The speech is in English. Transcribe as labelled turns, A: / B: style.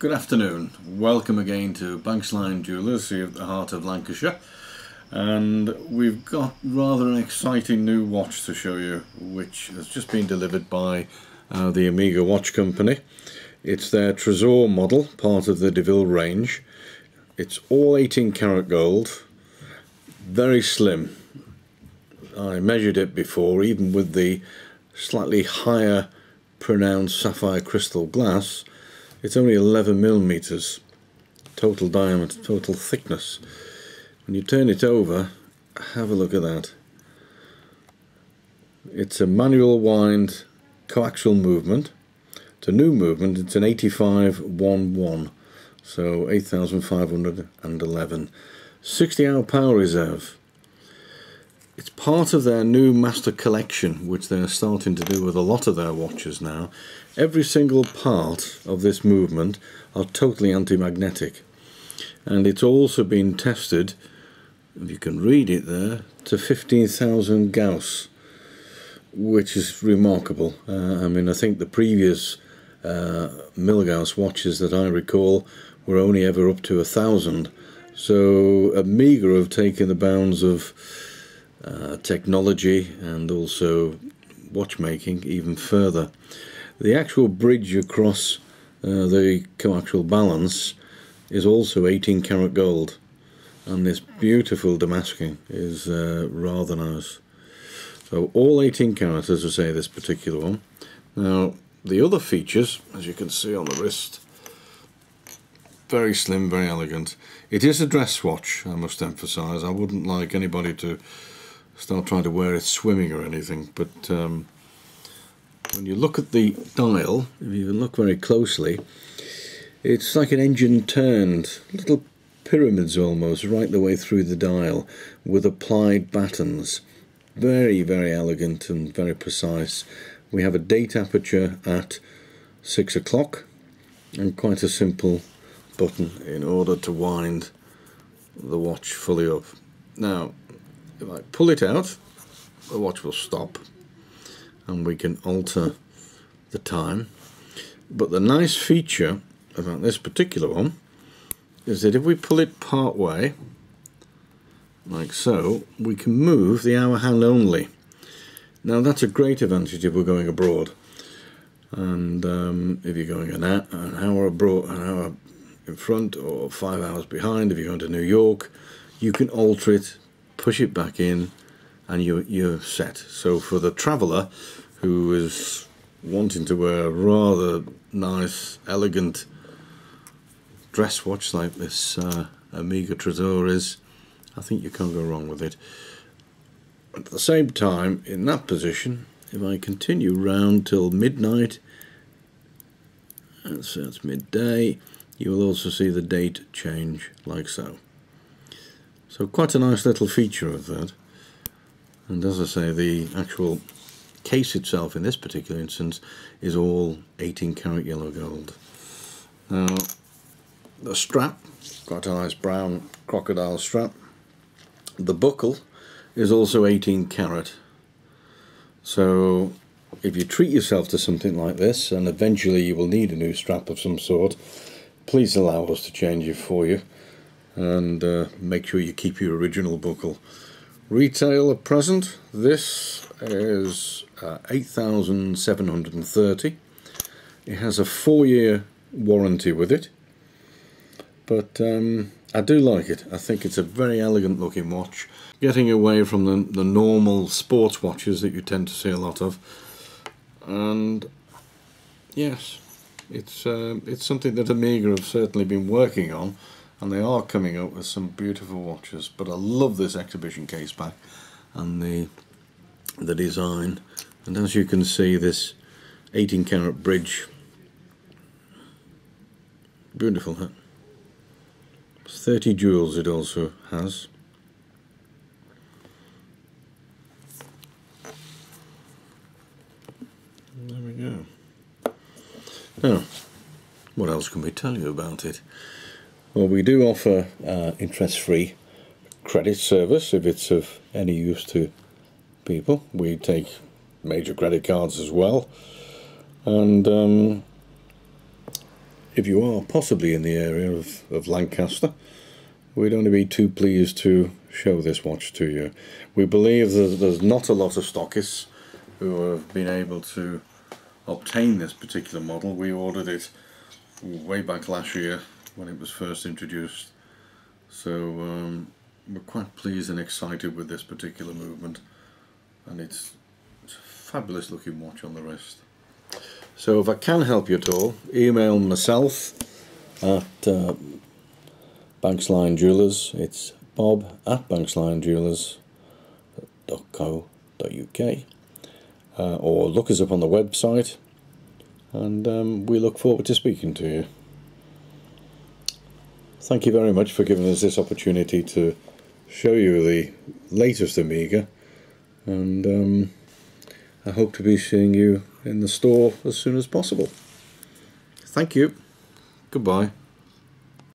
A: Good afternoon. Welcome again to Banks Lyon Jewellers here at the heart of Lancashire. And we've got rather an exciting new watch to show you, which has just been delivered by uh, the Omega Watch Company. It's their Tresor model, part of the De Ville range. It's all 18 karat gold, very slim. I measured it before, even with the slightly higher pronounced sapphire crystal glass it's only 11 millimeters total diameter, total thickness. When you turn it over, have a look at that. It's a manual wind coaxial movement. It's a new movement, it's an 8511, so 8511. 60 hour power reserve. It's part of their new master collection, which they're starting to do with a lot of their watches now. Every single part of this movement are totally anti-magnetic. And it's also been tested, if you can read it there, to 15,000 Gauss, which is remarkable. Uh, I mean, I think the previous uh, Milgauss watches that I recall were only ever up to a thousand. So Omega have taken the bounds of uh, technology and also watchmaking even further. The actual bridge across uh, the coaxial balance is also 18 karat gold and this beautiful damasking is uh, rather nice. So all 18 karat as I say this particular one. Now the other features as you can see on the wrist very slim, very elegant. It is a dress watch I must emphasize. I wouldn't like anybody to start trying to wear it swimming or anything but um, when you look at the dial if you look very closely it's like an engine turned little pyramids almost right the way through the dial with applied batons very very elegant and very precise. We have a date aperture at six o'clock and quite a simple button in order to wind the watch fully up. Now if I pull it out, the watch will stop and we can alter the time. But the nice feature about this particular one is that if we pull it part way, like so, we can move the hour hand only. Now that's a great advantage if we're going abroad. And um, if you're going an, an hour abroad, an hour in front or five hours behind, if you're going to New York, you can alter it push it back in and you, you're set. So for the traveller who is wanting to wear a rather nice, elegant dress watch like this uh, Omega Tresor is, I think you can't go wrong with it. At the same time, in that position, if I continue round till midnight, so it's midday, you will also see the date change like so. So quite a nice little feature of that. And as I say, the actual case itself in this particular instance is all 18 karat yellow gold. Now, the strap, quite a nice brown crocodile strap. The buckle is also 18 karat. So if you treat yourself to something like this, and eventually you will need a new strap of some sort, please allow us to change it for you and uh, make sure you keep your original buckle. Retail at present, this is uh, 8730 It has a four year warranty with it, but um, I do like it. I think it's a very elegant looking watch. Getting away from the, the normal sports watches that you tend to see a lot of. And yes, it's, uh, it's something that Omega have certainly been working on and they are coming out with some beautiful watches but I love this exhibition case back and the the design. And as you can see this 18 karat bridge. Beautiful huh? 30 jewels it also has. There we go. Now what else can we tell you about it well, we do offer uh, interest-free credit service if it's of any use to people. We take major credit cards as well. And um, if you are possibly in the area of, of Lancaster, we'd only be too pleased to show this watch to you. We believe that there's not a lot of stockists who have been able to obtain this particular model. We ordered it way back last year when it was first introduced. So um, we're quite pleased and excited with this particular movement and it's, it's a fabulous looking watch on the wrist. So if I can help you at all, email myself at uh, Banks Lyon Jewelers. It's bob at bankslyonjewelers.co.uk uh, or look us up on the website and um, we look forward to speaking to you. Thank you very much for giving us this opportunity to show you the latest Omega and um, I hope to be seeing you in the store as soon as possible. Thank you. Goodbye.